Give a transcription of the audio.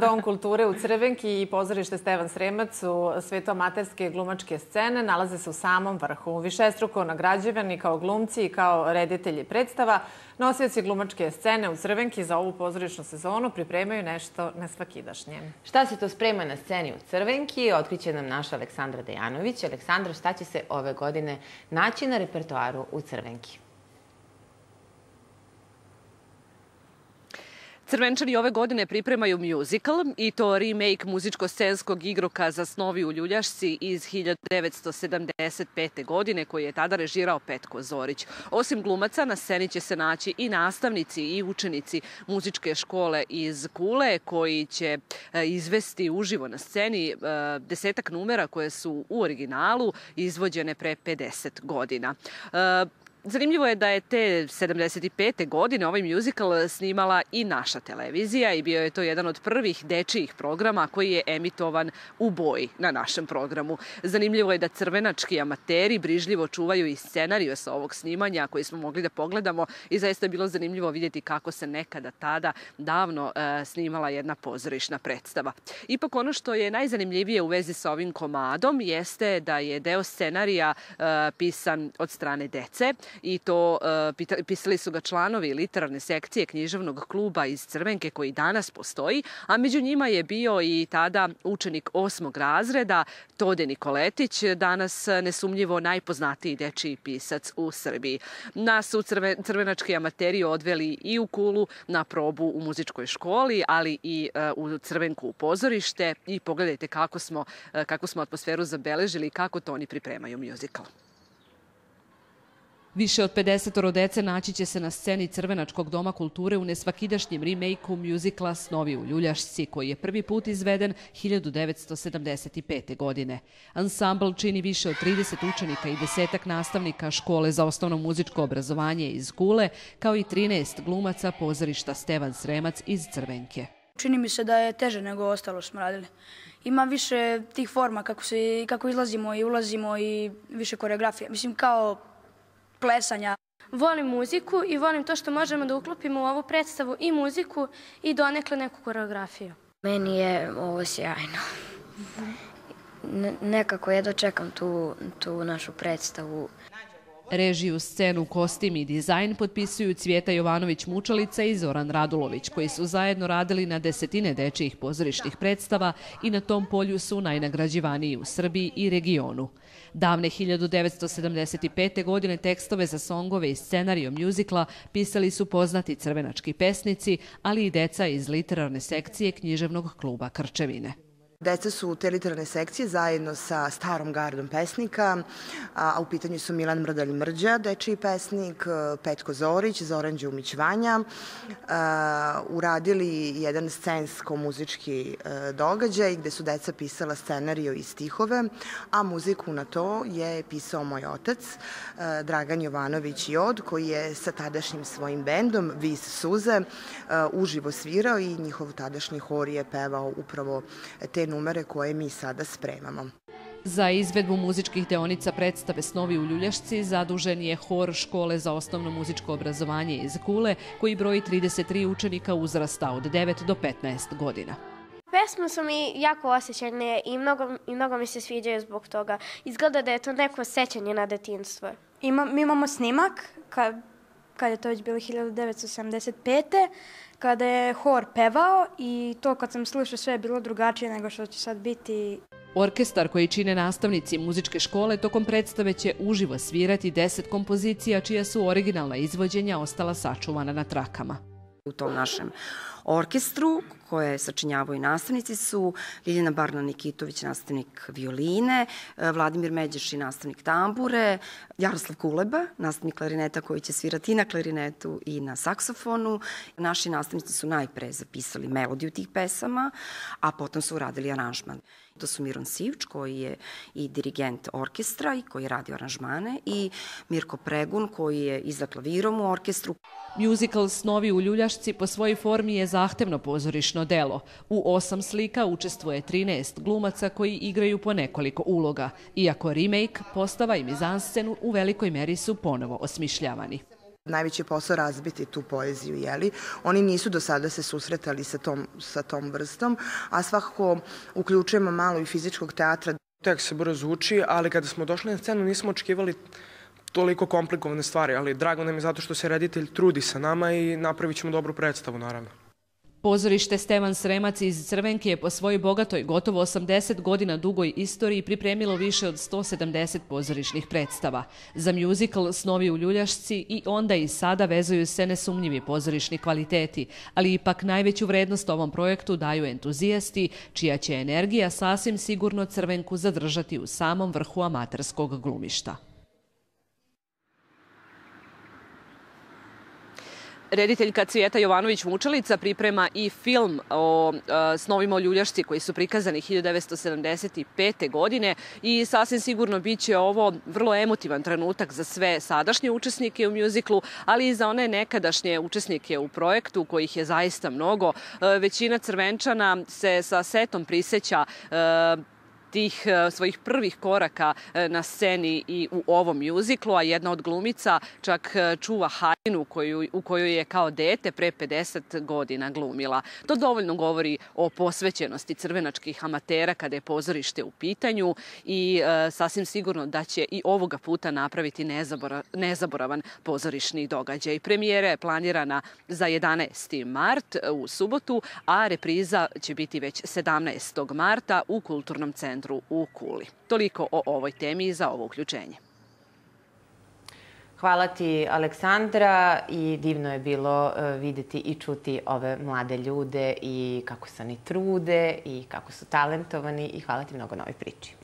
Dom kulture u Crvenki i pozorište Stevan Sremac u svetu amaterske glumačke scene nalaze se u samom vrhu. Višestruko nagrađivani kao glumci i kao reditelji predstava, nosioci glumačke scene u Crvenki za ovu pozorišnu sezonu pripremaju nešto nesvakidašnje. Šta se to sprema na sceni u Crvenki, otkriće nam naša Aleksandra Dejanović. Aleksandra, šta će se ove godine naći na repertoaru u Crvenki? Crvenčani ove godine pripremaju musical i to remake muzičko-scenskog igrokaza Snovi u Ljuljašci iz 1975. godine koji je tada režirao Petko Zorić. Osim glumaca na sceni će se naći i nastavnici i učenici muzičke škole iz Kule koji će e, izvesti uživo na sceni e, desetak numera koje su u originalu izvođene pre 50 godina. Zanimljivo je da je te 75. godine ovaj musical snimala i naša televizija i bio je to jedan od prvih dečijih programa koji je emitovan u boji na našem programu. Zanimljivo je da crvenački amateri brižljivo čuvaju i scenariju sa ovog snimanja koji smo mogli da pogledamo i zaista je bilo zanimljivo vidjeti kako se nekada tada davno e, snimala jedna pozorišna predstava. Ipak ono što je najzanimljivije u vezi sa ovim komadom jeste da je deo scenarija e, pisan od strane dece i to uh, pisali su ga članovi literarne sekcije književnog kluba iz Crvenke koji danas postoji, a među njima je bio i tada učenik osmog razreda Tode Nikoletić, danas nesumnjivo najpoznatiji dečiji pisac u Srbiji. Nas su crve, crvenački amateri odveli i u Kulu na probu u muzičkoj školi, ali i uh, u Crvenku u pozorište i pogledajte kako smo, uh, kako smo atmosferu zabeležili i kako to oni pripremaju muzikal. Više od 50 dece naći će se na sceni Crvenačkog doma kulture u nesvakidašnjem remake-u muzikla Snovi u Ljuljašci, koji je prvi put izveden 1975. godine. Ansambl čini više od 30 učenika i desetak nastavnika škole za osnovno muzičko obrazovanje iz Kule, kao i 13 glumaca pozorišta Stevan Sremac iz Crvenke. Čini mi se da je teže nego ostalo smo radili. Ima više tih forma kako, se, kako izlazimo i ulazimo i više koreografije. Mislim kao plesanja. Volim muziku i volim to što možemo da uklopimo u ovu predstavu i muziku i donekle neku koreografiju. Meni je ovo sjajno. Ne, nekako je dočekam tu, tu našu predstavu. Režiju, scenu, kostim i dizajn potpisuju Cvjeta Jovanović-Mučalica i Zoran Radulović, koji su zajedno radili na desetine dečijih pozorišnih predstava i na tom polju su najnagrađivaniji u Srbiji i regionu. Davne 1975. godine tekstove za songove i scenario mjuzikla pisali su poznati crvenački pesnici, ali i deca iz literarne sekcije književnog kluba Krčevine. Deca su te literarne sekcije zajedno sa starom gardom pesnika, a u pitanju su Milan Mrdalj Mrđa, dečiji pesnik, Petko Zorić, Zoran Đumić Vanja, uradili jedan scensko-muzički e, događaj gde su deca pisala scenario i stihove, a muziku na to je pisao moj otac, e, Dragan Jovanović Jod, koji je sa tadašnjim svojim bendom Vis Suze e, uživo svirao i njihov tadašnji hor je pevao upravo te numere koje mi sada spremamo. Za izvedbu muzičkih deonica predstave Snovi u Ljuljašci zadužen je hor škole za osnovno muzičko obrazovanje iz Kule, koji broji 33 učenika uzrasta od 9 do 15 godina. Pesme su mi jako osjećane i mnogo, i mnogo mi se sviđaju zbog toga. Izgleda da je to neko sećanje na detinstvo. Ima, mi imamo snimak kad, kad je to već bilo 1975 kada je hor pevao i to kad sam slušao sve je bilo drugačije nego što će sad biti. Orkestar koji čine nastavnici muzičke škole tokom predstave će uživo svirati deset kompozicija čija su originalna izvođenja ostala sačuvana na trakama. U tom našem orkestru koje sačinjavaju nastavnici su Ljiljana Barna Nikitović, nastavnik violine, e, Vladimir Međeš nastavnik tambure, Jaroslav Kuleba, nastavnik klarineta koji će svirati i na klarinetu i na saksofonu. Naši nastavnici su najpre zapisali melodiju tih pesama, a potom su uradili aranžman. To su Miron Sivč, koji je i dirigent orkestra i koji radi aranžmane, i Mirko Pregun, koji je i za klavirom u orkestru. Musical Snovi u Ljuljašci po svojoj formi je zahtevno pozorišno delo. U osam slika učestvuje 13 glumaca koji igraju po nekoliko uloga, iako remake, postava i mizanscenu u velikoj meri su ponovo osmišljavani. najveći posao razbiti tu poeziju, jeli? Oni nisu do sada se susretali sa tom, sa tom vrstom, a svakako uključujemo malo i fizičkog teatra. Tekst se brzo uči, ali kada smo došli na scenu nismo očekivali toliko komplikovane stvari, ali drago nam je zato što se reditelj trudi sa nama i napravit ćemo dobru predstavu, naravno. Pozorište Stevan Sremac iz Crvenke je po svojoj bogatoj, gotovo 80 godina dugoj istoriji pripremilo više od 170 pozorišnih predstava. Za musical Snovi u Ljuljašci i onda i sada vezuju se nesumnjivi pozorišni kvaliteti, ali ipak najveću vrednost ovom projektu daju entuzijasti, čija će energija sasvim sigurno Crvenku zadržati u samom vrhu amaterskog glumišta. Rediteljka Cvijeta Jovanović-Vučelica priprema i film o e, snovima o ljuljašci koji su prikazani 1975. godine i sasvim sigurno biće ovo vrlo emotivan trenutak za sve sadašnje učesnike u mjuziklu, ali i za one nekadašnje učesnike u projektu kojih je zaista mnogo. E, većina crvenčana se sa setom priseća e, tih e, svojih prvih koraka e, na sceni i u ovom mjuziklu, a jedna od glumica čak e, čuva haljinu koju, u kojoj je kao dete pre 50 godina glumila. To dovoljno govori o posvećenosti crvenačkih amatera kada je pozorište u pitanju i sasvim sigurno da će i ovoga puta napraviti nezabora, nezaboravan pozorišni događaj. Premijera je planirana za 11. mart u subotu, a repriza će biti već 17. marta u Kulturnom centru centru u Kuli. Toliko o ovoj temi za ovo uključenje. Hvala ti, Aleksandra, i divno je bilo e, videti i čuti ove mlade ljude i kako se oni trude i kako su talentovani i hvala ti mnogo na ovoj priči.